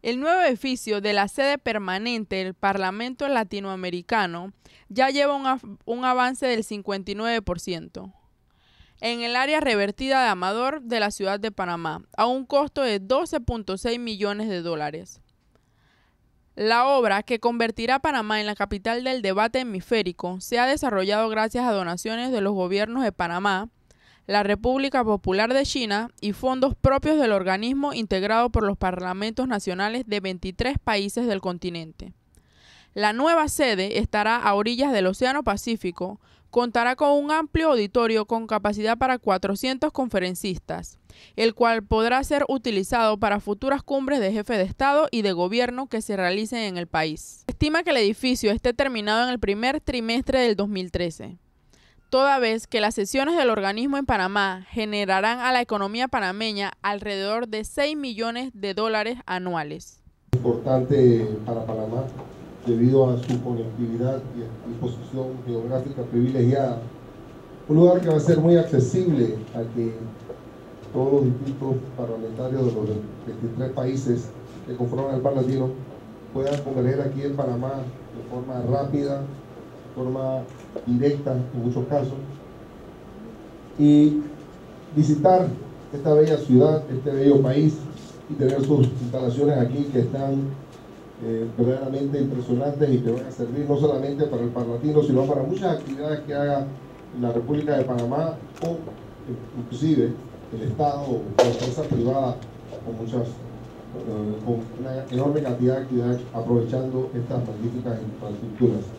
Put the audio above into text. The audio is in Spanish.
El nuevo edificio de la sede permanente del Parlamento Latinoamericano ya lleva un, avance del 59% en el área revertida de Amador de la ciudad de Panamá, a un costo de 12.6 millones de dólares. La obra, que convertirá a Panamá en la capital del debate hemisférico, se ha desarrollado gracias a donaciones de los gobiernos de Panamá, la República Popular de China y fondos propios del organismo integrado por los parlamentos nacionales de 23 países del continente. La nueva sede estará a orillas del Océano Pacífico, contará con un amplio auditorio con capacidad para 400 conferencistas, el cual podrá ser utilizado para futuras cumbres de jefe de Estado y de gobierno que se realicen en el país. estima que el edificio esté terminado en el primer trimestre del 2013 toda vez que las sesiones del organismo en Panamá generarán a la economía panameña alrededor de 6 millones de dólares anuales. Importante para Panamá debido a su conectividad y, posición geográfica privilegiada. Un lugar que va a ser muy accesible a que todos los distintos parlamentarios de los 23 países que conforman el Latino puedan converger aquí en Panamá de forma rápida, forma directa en muchos casos, y visitar esta bella ciudad, este bello país y tener sus instalaciones aquí que están eh, verdaderamente impresionantes y que van a servir no solamente para el Parlatino, sino para muchas actividades que haga la República de Panamá o inclusive el Estado o la empresa privada con muchas eh, con una enorme cantidad de actividades aprovechando estas magníficas infraestructuras.